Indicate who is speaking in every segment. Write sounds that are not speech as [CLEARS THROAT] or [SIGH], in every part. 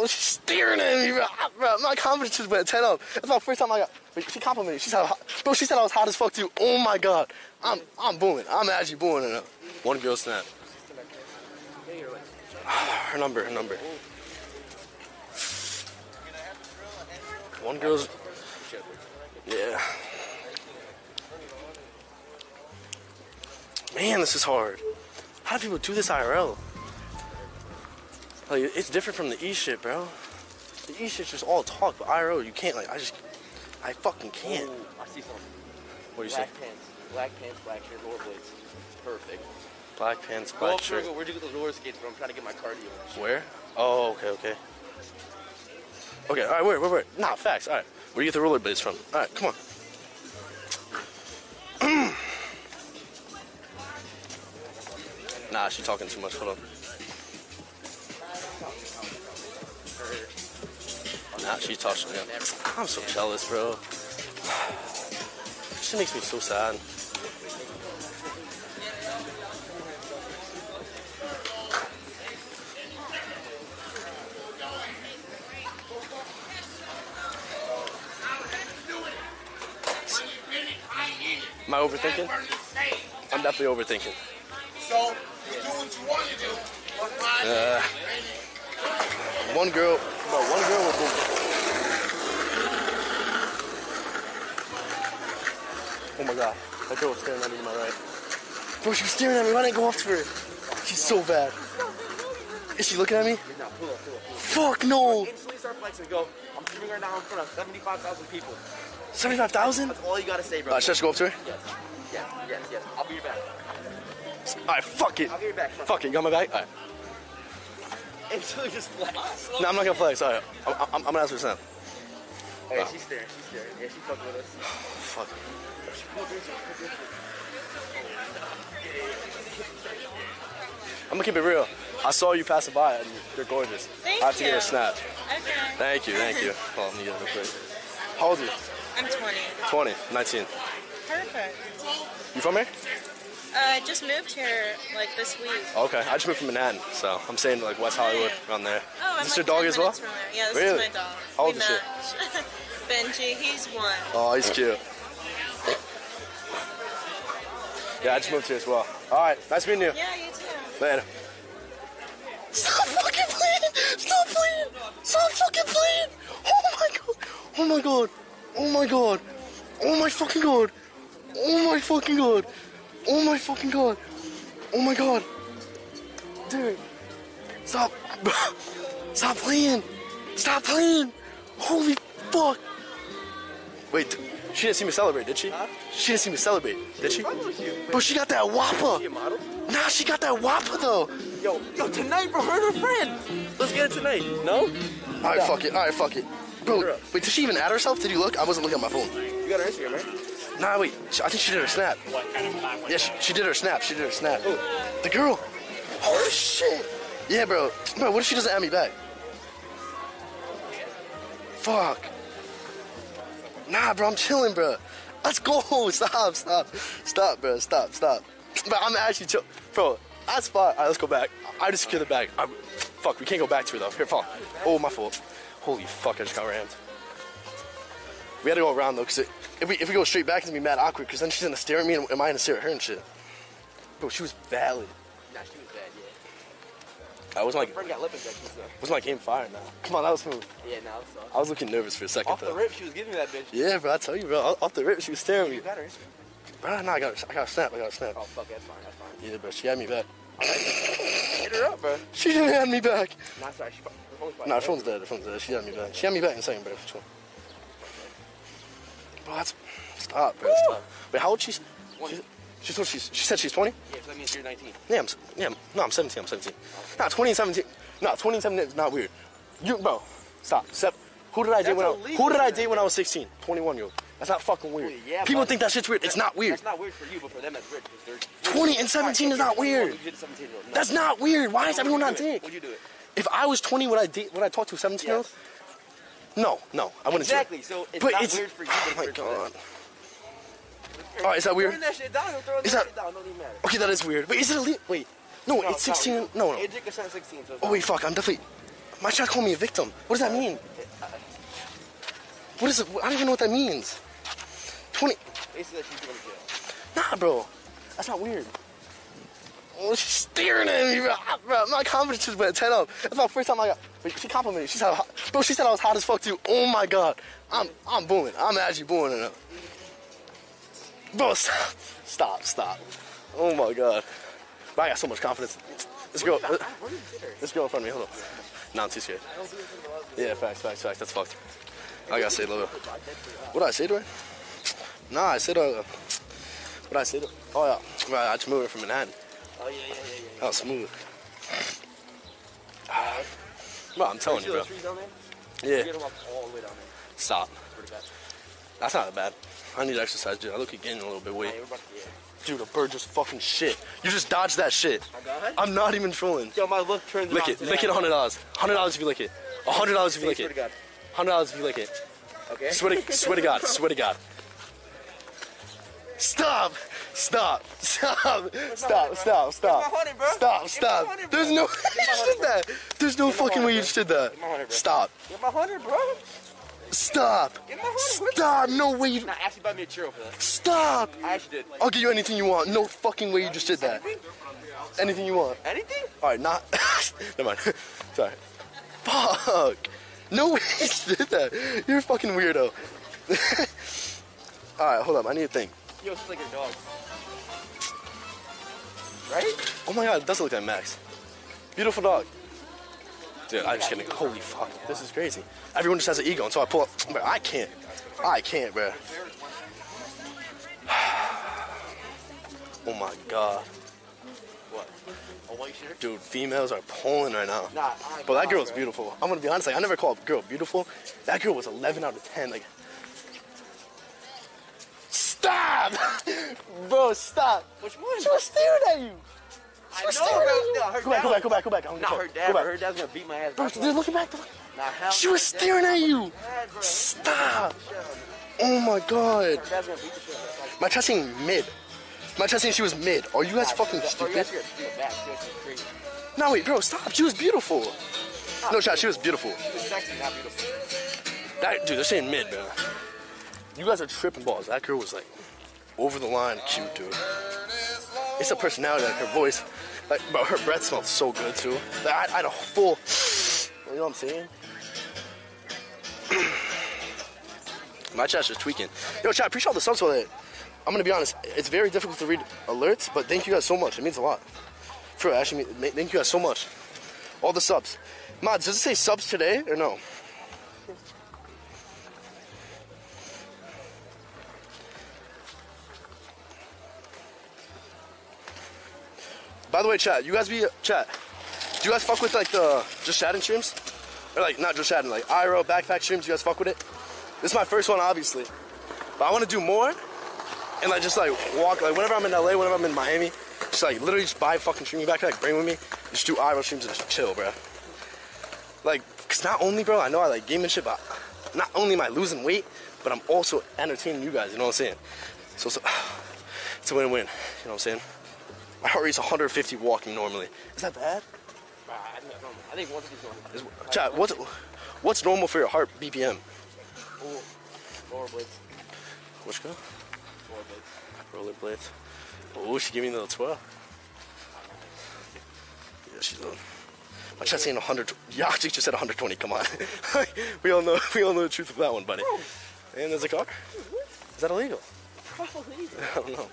Speaker 1: She's staring at me, bro. Ah. My confidence just went 10 up. That's my first time I got. She complimented me. She said, bro, she said I was hot as fuck too. Oh my god. I'm I'm booing. I'm actually booing it up. One girl snap. [SIGHS] Her number, her number. One girl's. Yeah. Man, this is hard. How do people do this IRL? Like, it's different from the E shit, bro. The E shit's just all talk, but IRL, you can't, like, I just, I fucking can't.
Speaker 2: Ooh, I see something.
Speaker 1: What do you say?
Speaker 2: Black pants. Black pants, black shirt, rollerblades. Perfect.
Speaker 1: Black pants, black
Speaker 2: to
Speaker 1: shirt.
Speaker 2: Where'd you get those roller skates from? I'm trying to get my cardio.
Speaker 1: Where? Oh, okay, okay. Okay, alright, where, where, where? Nah, facts, alright. Where do you get the roller rollerblades from? Alright, come on. [CLEARS THROAT] nah, she's talking too much. Hold on. Nah, she's talking. Yeah. I'm so jealous, bro. [SIGHS] She makes me so sad. Am I overthinking? I'm definitely overthinking.
Speaker 3: So, you do what you want to do.
Speaker 1: Uh, one girl, bro, one girl will boom. Oh my god, that girl was staring at me to my right. Bro, she was staring at me. Why didn't I go up to her? She's so bad. Is she looking at me?
Speaker 2: Now, pull up, pull up.
Speaker 1: Fuck no.
Speaker 2: Instantly start flexing. Go. I'm streaming right now in front of 75,000 people.
Speaker 1: 75,000?
Speaker 2: That's all you gotta say, bro.
Speaker 1: Alright, should I just go up to her?
Speaker 2: Yes. Yes, yes, yes. I'll be your back.
Speaker 1: Alright, fuck it.
Speaker 2: I'll be your back.
Speaker 1: Fuck it, you got my back? Alright.
Speaker 2: Instantly just flex.
Speaker 1: No, I'm not gonna flex. Alright, I'm, I'm, I'm gonna ask her snap.
Speaker 2: Oh, she's staring. She's staring. Yeah, she fucking with us. [SIGHS]
Speaker 1: Fuck. I'm gonna keep it real. I saw you passing by and you're gorgeous.
Speaker 4: Thank
Speaker 1: I have to get a snap.
Speaker 4: Okay.
Speaker 1: Thank you, thank you. [LAUGHS] Hold on, let me get it real quick. How old are you?
Speaker 4: I'm 20.
Speaker 1: 20, 19.
Speaker 4: Perfect.
Speaker 1: You from here?
Speaker 4: Uh, I just moved here like this week.
Speaker 1: Okay, I just moved from Manhattan, so I'm saying like West Hollywood, around there.
Speaker 4: Oh, I'm
Speaker 1: is this
Speaker 4: like
Speaker 1: your dog
Speaker 4: 10
Speaker 1: as well?
Speaker 4: From there. Yeah, this
Speaker 1: Really?
Speaker 4: is my dog.
Speaker 1: How old
Speaker 4: we
Speaker 1: is she? [LAUGHS]
Speaker 4: Benji, he's one.
Speaker 1: Oh, he's cute. Yeah, I just moved here as well. All right, nice meeting you.
Speaker 4: Yeah, you too.
Speaker 1: Later. Stop fucking playing! Stop playing! Stop fucking playing! Oh my god! Oh my god! Oh my god! Oh my fucking god! Oh my fucking god! Oh my fucking god! Oh my god! Dude! Stop! [LAUGHS] Stop playing! Stop playing! Holy fuck! Wait, she didn't see me celebrate, did she? She didn't see me celebrate, did she?
Speaker 2: What's with you?
Speaker 1: Bro, she got that
Speaker 2: She a
Speaker 1: whopper!
Speaker 2: model?
Speaker 1: Nah, she got that whopper though!
Speaker 2: Yo, yo, tonight, bro, her and her friend. Let's get it tonight. No?
Speaker 1: Alright, fuck it. Alright, fuck it. Bro, wait, did she even add herself? Did you look? I wasn't looking at my phone.
Speaker 2: You got her Instagram, right?
Speaker 1: Nah, wait. She- I think she did her snap. Yeah, she, she did her snap. She did her snap. The girl. Oh shit. Yeah, bro. Bro, what if she doesn't add me back? Fuck. Nah, bro, I'm chilling, bro. Let's go. [LAUGHS] Stop, stop. Stop, bro. Stop, stop. But I'm actually chill. Bro, that's fine. Alright, let's go back. I just secured the bag. I, fuck, we can't go back to her, though. Here, fall. Oh, my fault. Holy fuck, I just got rammed. We had to go around, though, because if we, if we go straight back, it's to be mad awkward, because then she's to stare at me, and am I to stare at her and shit? Bro, she was valid.
Speaker 2: Nah, she was bad, yeah.
Speaker 1: That was my,
Speaker 2: My friend got lip infections, though.
Speaker 1: was my game fire now. Come on, that was smooth.
Speaker 2: Yeah, now it's
Speaker 1: I was looking nervous for a second,
Speaker 2: Off the rip, she was giving me that bitch.
Speaker 1: Yeah, bro, I tell you, bro. Off the rip, she was staring at me.
Speaker 2: You got her Instagram.
Speaker 1: Bro, nah, I got, I got a snap. I got a snap.
Speaker 2: Oh, fuck, that's fine, that's fine.
Speaker 1: Yeah, bro, she had me back.
Speaker 2: Hit her up, bro.
Speaker 1: She didn't have me back.
Speaker 2: Nah, sorry, she, her phone's probably
Speaker 1: Nah, her
Speaker 2: dead.
Speaker 1: phone's dead. Her phone's dead. She had me back. She had me back in a second, bro. Chill. Bro, that's stop, bro. Stop. Wait, how old she's? She's, she's, what, she's she said she's 20.
Speaker 2: Yeah, so that means you're 19.
Speaker 1: Yeah, I'm, yeah. I'm- No, I'm 17. I'm 17. Not 20 and 17. Nah, 20 and 17 is not weird. You, bro, stop. Sep, who did I date when I? Who did I date when I was 16? 21 year old. That's not fucking weird.
Speaker 2: Yeah,
Speaker 1: People think that shit's weird. It's not weird.
Speaker 2: That's not weird for you, but for them, that's weird. they're
Speaker 1: 20 and 17 is not weird.
Speaker 2: You did a 17 year old. No.
Speaker 1: That's not weird. Why is everyone
Speaker 2: not
Speaker 1: on
Speaker 2: you do it?
Speaker 1: dick?
Speaker 2: Would you do it?
Speaker 1: If I was 20, would I date? Would I talk to a 17 year old? No, no, I wouldn't.
Speaker 2: Exactly. So it's
Speaker 1: But
Speaker 2: not
Speaker 1: it's-
Speaker 2: weird for you,
Speaker 1: Oh
Speaker 2: but
Speaker 1: my
Speaker 2: it's weird
Speaker 1: god.
Speaker 2: them.
Speaker 1: Right, is that weird?
Speaker 2: Throwing that shit down, you're throwing
Speaker 1: Is
Speaker 2: that,
Speaker 1: that-
Speaker 2: down. Don't even matter.
Speaker 1: Okay, that is weird. Wait, is it illegal? Wait, no,
Speaker 2: No,
Speaker 1: it's 16.
Speaker 2: weird.
Speaker 1: No, no.
Speaker 2: Is 16, so
Speaker 1: Oh wait, fuck. I'm definitely. My chat called me a victim. What does that mean? What is it? I don't even know what that means. 20.
Speaker 2: Basically, she's going to jail.
Speaker 1: Nah, bro. That's not weird. Oh, she's staring at me, bro. Ah, bro my confidence just went 10 up. That's my first time I got. Wait, she complimented me. She said, bro, she said I was hot as fuck too. Oh my god. I'm I'm booing. I'm actually booing it up. Bro, stop. Stop, stop. Oh my god. Bro, I got so much confidence. Let's go. Let's go in front of me. Hold on. Nah, I'm too scared. Yeah, facts, facts, facts. That's fucked. I gotta say, look. What did I say to her? Nah, I said, uh, what did I say to her? Oh, yeah. Right, I just moved her from Manhattan.
Speaker 2: Oh, yeah, yeah, yeah, yeah.
Speaker 1: That was smooth. Bro, I'm telling you, bro.
Speaker 2: those trees down there? You
Speaker 1: Yeah.
Speaker 2: get them all the way down there.
Speaker 1: Stop. That's not bad. I need exercise, dude. I look at gaining a little bit weight.
Speaker 2: Hey, we're about to get
Speaker 1: Dude, a bird just fucking shit. You just dodged that shit.
Speaker 2: I got it?
Speaker 1: I'm not even trolling.
Speaker 2: Yo, my look turns
Speaker 1: Lick it.
Speaker 2: today.
Speaker 1: Lick it hundred dollars. Hundred dollars if you lick it. A hundred dollars if you lick it. Hundred dollars if you lick it.
Speaker 2: Okay?
Speaker 1: Swear to, [LAUGHS] swear to God. Swear to God. Stop. Stop. Stop. Stop. Stop. Stop.
Speaker 2: my hundred, bro.
Speaker 1: Stop. Stop. There's no
Speaker 2: Give
Speaker 1: way
Speaker 2: me my [LAUGHS]
Speaker 1: you did that. There's no
Speaker 2: Give me my
Speaker 1: fucking way you just did that.
Speaker 2: Give me my.
Speaker 1: Stop.
Speaker 2: Get my hundred, bro.
Speaker 1: Stop.
Speaker 2: Get my hundred.
Speaker 1: Stop. No way you.
Speaker 2: Nah, actually buy me a churro for that.
Speaker 1: Stop.
Speaker 2: I actually did.
Speaker 1: I'll give you anything you want. No fucking way you just did that. Anything you want.
Speaker 2: Anything?
Speaker 1: All right, not. [LAUGHS] Never mind. [LAUGHS] Sorry. Fuck. No way you just did that. You're a fucking weirdo. [LAUGHS] All right, hold up. I need a thing.
Speaker 2: Yo, it's like your dog. Right?
Speaker 1: Oh my god, it does look like Max. Beautiful dog. Dude, I'm just kidding. Holy fuck, this is crazy. Everyone just has an ego, and so I pull up. Bro, I can't. I can't, bro. [SIGHS] Oh my god.
Speaker 2: What? A white shirt?
Speaker 1: Dude, females are pulling right now.
Speaker 2: Nah,
Speaker 1: But that girl's
Speaker 2: bro.
Speaker 1: beautiful. I'm gonna be honest, like I never call a girl beautiful. That girl was 11 out of 10. Like, stop, [LAUGHS] bro, stop.
Speaker 2: Which one?
Speaker 1: She was staring at you.
Speaker 2: I know, bro. No, her
Speaker 1: Go back, go back, go back, go back. I'm
Speaker 2: Not her dad, bro. Her dad's gonna beat my ass.
Speaker 1: Bro,
Speaker 2: That's
Speaker 1: dude,
Speaker 2: why.
Speaker 1: look back.
Speaker 2: Nah,
Speaker 1: She was staring at you. Stop. Oh my god.
Speaker 2: Her dad's gonna beat the shit out of her.
Speaker 1: My saying mid. My saying she was mid. Are you guys fucking
Speaker 2: oh,
Speaker 1: stupid?
Speaker 2: guys gotta do it back. You guys are crazy.
Speaker 1: No, wait, bro, stop. She was beautiful. No, chat, she was beautiful.
Speaker 2: She was sexy, not beautiful.
Speaker 1: That dude, they're saying mid, man. You guys are tripping balls. That girl was like over the line cute, dude. It's a personality, like her voice. Like, bro, her breath smells so good too. Like, I, I had a full. You know what I'm saying? [CLEARS THROAT] My chat's just tweaking. Yo, chat, appreciate all the subs for that. I'm gonna be honest, it's very difficult to read alerts, but thank you guys so much. It means a lot. For actually, thank you guys so much. All the subs. Mods, does it say subs today or no? By the way, chat, you guys be chat. Do you guys fuck with like uh, the just chatting streams? Or like not just chatting, like IRL backpack streams, you guys fuck with it? This is my first one obviously. But I wanna do more and like just like walk like whenever I'm in LA, whenever I'm in Miami, just like literally just buy a fucking streaming backpack, bring with me, just do IRL streams and just chill, bro. Like, cause not only bro, I know I like game and shit, but not only am I losing weight, but I'm also entertaining you guys, you know what I'm saying? So a, [SIGHS] it's a win-win, you know what I'm saying? My heart rate's 150 walking normally. Is that bad?
Speaker 2: I think that's normal. I think once it's normal.
Speaker 1: Is, chat, what's what's normal for your heart BPM?
Speaker 2: Lower blades.
Speaker 1: Which girl?
Speaker 2: Lower blades.
Speaker 1: Rollerblades. Oh, she gave me the little twirl. Yeah, she's a. My chat's saying 100. Yaxi just said 120. Come on. [LAUGHS] we all know. We all know the truth of that one, buddy. And there's a car. Is that illegal?
Speaker 2: Probably. [LAUGHS]
Speaker 1: I don't know.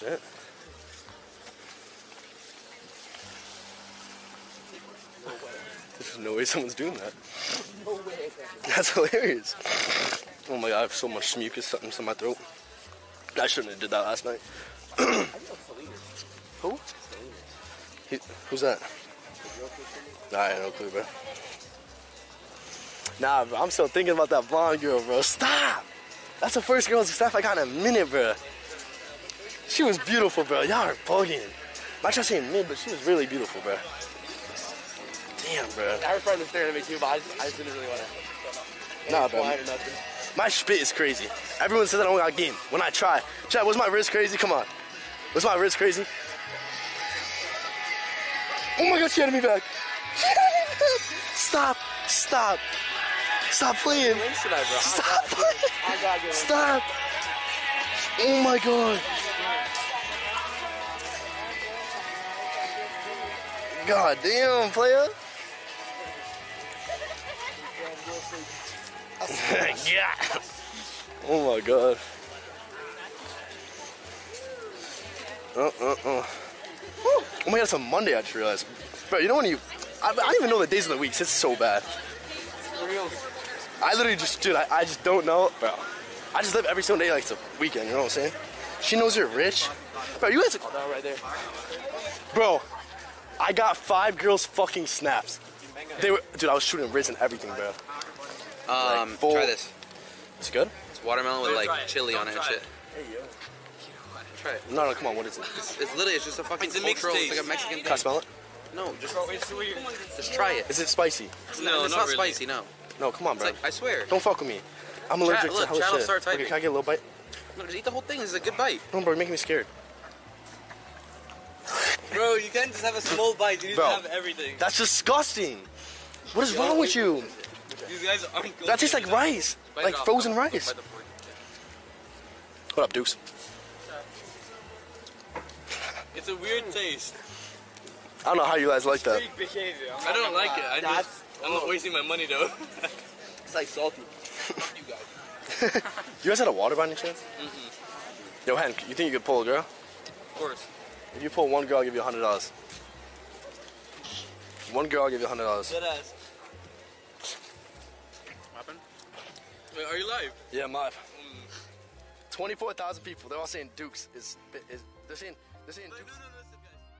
Speaker 1: Shit. There's no way someone's doing that. That's hilarious. Oh my god, I have so much mucus something in my throat. I shouldn't have did that last night.
Speaker 2: I think it's Salinas.
Speaker 1: Who? He, who's that? Nah, I have no clue, bro. Nah, bro, I'm still thinking about that blonde girl, bro. Stop! That's the first girl's stuff I got in a minute, bro. She was beautiful, bro. Y'all are bugging. I'm not saying mid, but she was really beautiful, bro. Damn, bro.
Speaker 2: I was trying to stare at me too, but I just, I just didn't really want to.
Speaker 1: Nah, bro. My spit is crazy. Everyone says I don't got game. When I try, chat, was my wrist crazy? Come on. Was my wrist crazy? Oh my god, she had me back. She had me back. Stop. Stop. Stop playing.
Speaker 2: Wins tonight, bro.
Speaker 1: Stop playing.
Speaker 2: I gotta get
Speaker 1: Stop. Oh my god. God damn, player. yeah. [LAUGHS] Oh my god. Uh, uh, uh. Oh my god, it's a Monday, I just realized. Bro, you know when you. I, I don't even know the days of the weeks. It's so bad. I literally just, dude, I, I just don't know. Bro, I just live every single day like it's a weekend, you know what I'm saying? She knows you're rich. Bro, you guys are.
Speaker 2: that right there.
Speaker 1: Bro, I got five girls fucking snaps. They were, dude, I was shooting riz and everything, bro.
Speaker 5: Um,
Speaker 1: full-
Speaker 5: try this.
Speaker 1: It's good?
Speaker 5: It's watermelon with like chili on it and shit.
Speaker 1: Hey, yo.
Speaker 5: Try it.
Speaker 1: No, no, come on, what is it?
Speaker 5: It's, it's literally it's just a fucking
Speaker 2: It's a
Speaker 5: cultural. It's like a Mexican
Speaker 1: Can I
Speaker 5: thing.
Speaker 1: smell it?
Speaker 5: No, just
Speaker 2: It's weird.
Speaker 5: just try it.
Speaker 1: Is it spicy?
Speaker 2: No,
Speaker 5: it's
Speaker 2: not
Speaker 5: not
Speaker 2: really.
Speaker 5: spicy. No,
Speaker 1: No, come on,
Speaker 5: it's
Speaker 1: bro.
Speaker 5: like I swear.
Speaker 1: Don't fuck with me. I'm allergic
Speaker 5: look,
Speaker 1: to hella shit.
Speaker 5: start
Speaker 1: Okay, can I get a little bite?
Speaker 5: No, just eat the whole thing. This is a good bite.
Speaker 1: No, bro, you're making me scared.
Speaker 2: Bro, you can't just have a small bite. You need
Speaker 1: Bro.
Speaker 2: to have everything.
Speaker 1: That's disgusting. What is wrong with you?
Speaker 2: These guys aren't good.
Speaker 1: That tastes like rice.
Speaker 5: Bite
Speaker 1: Like
Speaker 5: off.
Speaker 1: frozen
Speaker 5: Don't- don't
Speaker 1: rice.
Speaker 5: bite the fork.
Speaker 1: What up, Deuce?
Speaker 2: It's a weird taste.
Speaker 1: I don't know how you guys like that.
Speaker 6: I don't like it. I just, I'm not oh. wasting my money though. [LAUGHS]
Speaker 2: It's like salty.
Speaker 5: You guys. [LAUGHS]
Speaker 1: You guys had a water by any chance? Yo, Hank, you think you could pull a girl?
Speaker 2: Of course.
Speaker 1: If you pull one girl, I'll give you a hundred dollars. One girl, I'll give you a hundred dollars.
Speaker 2: Dead ass.
Speaker 5: Happened?
Speaker 6: Wait, are you live?
Speaker 1: Yeah, I'm live. Twenty-four thousand people. They're all saying Dukes is is. They're saying they're saying Dukes.
Speaker 6: no, no, no,